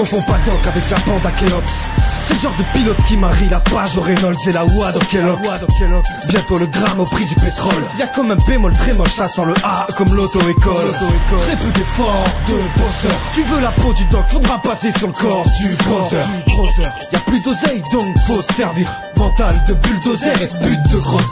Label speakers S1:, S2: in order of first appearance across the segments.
S1: Confonds pas Doc avec la bande à Kelops. C'est le genre de pilote qui marie la page au Reynolds et la Wad au Kellogg's. Bientôt le gramme au prix du pétrole. Y a comme un bémol très moche, ça sent le A comme l'auto-école. Très peu d'efforts, de bosseur. Tu veux la peau du doc, faudra passer sur le corps du browser. Y a plus d'oseille, donc faut se servir. Mental de bulldozer et but de grosse.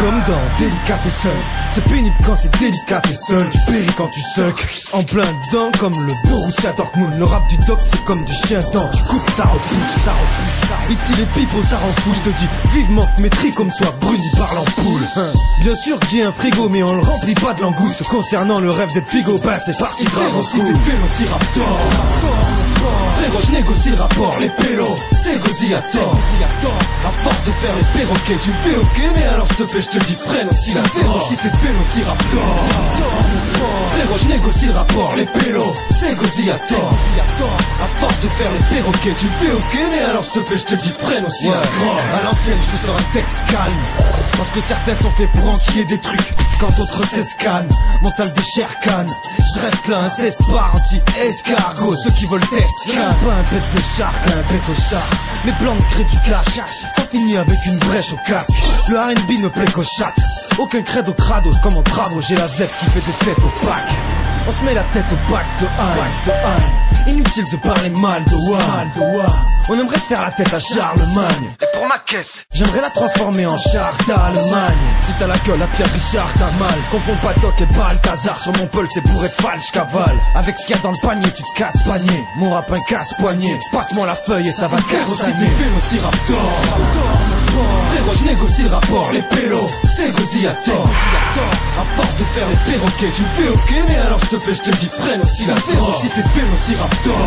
S1: Comme dans Délicatessen C'est pénible quand c'est délicat et seul. Tu péris quand tu sucks En plein dedans comme le Borussia Dortmund. Le rap du doc c'est comme du chien dent Tu coupes ça repousse, ça repousse Ici les pipos ça rend fou. Je te dis vivement que mes comme soit bruni par l'ampoule. Hein. Bien sûr que j'ai un frigo mais on le remplit pas de langouste. Concernant le rêve d'être figo Ben c'est parti grave aussi t'es vélociraptor Frérot, je négocie le rapport, les pélos, c'est à tort. À force de faire les perroquets, tu fais ok, mais alors je te fais, je te dis freine aussi la Vélocité, vélociraptor. Frérot, je négocie le rapport, les pélos, c'est à tort. À force de faire les perroquets, tu fais ok, mais alors je te fais, je te dis freine aussi la À l'ancienne, je te sors un texte calme. Parce que certains sont faits pour enquiller des trucs, quand d'autres s'escanent. Mental de chair canne, je reste là, un cesse anti-escargot. Ceux qui veulent un de shark, un pet au char. Mes plans de créent du cash, ça finit avec une brèche au casque. Le R&B ne plaît qu'aux chattes. Aucun credo crado, comme en travaux, j'ai la zep qui fait des têtes au pack. On se met la tête au bac de Hein. Inutile de parler mal de One. On aimerait se faire la tête à Charlemagne. Et pour ma caisse, j'aimerais la transformer en char d'Allemagne. Si t'as la gueule à Pierre Richard, t'as mal. Confonds pas toc et Balthazar. Sur mon peul, c'est pour être falche cavale. Avec ce qu'il y a dans le panier, tu te casses panier. Mon rap, un casse-poignet. Passe-moi la feuille et ça va casser. Raptor. Frérot, je négocie le rapport, les pélos, c'est Gozi à tort. À force de faire les perroquets, tu fais ok, mais alors je te fais, je te dis freine aussi la férocité, vélociraptor.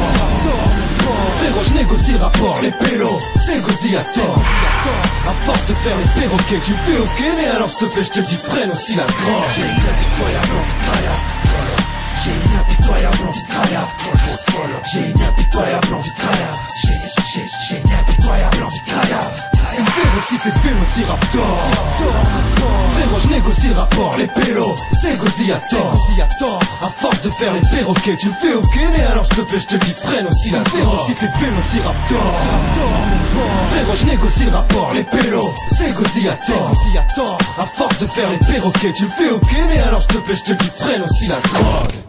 S1: Frérot, je négocie le rapport, les pélos, c'est Gozi à tort. À force de faire les perroquets, tu fais ok, mais alors je te fais, je te dis freine aussi la drogue. J'ai une impitoyable envie J'ai une impitoyable envie de Vélocité, vélociraptor Frérot, je négocie le rapport, les pélos, c'est Gozi à tort. À force de faire les perroquets, tu le fais ok, mais alors je te fais, je te dis freine aussi la Vélocité, vélociraptor Frérot, je négocie le rapport, les pélos, c'est Gozi à tort. À force de faire les perroquets, tu le fais ok, mais alors je te fais, je te dis freine aussi la drogue